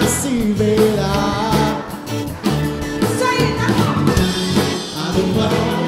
receive it. I, I don't want.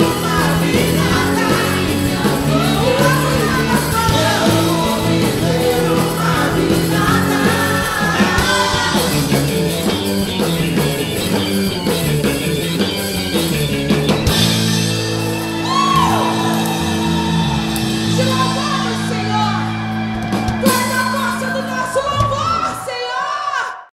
you.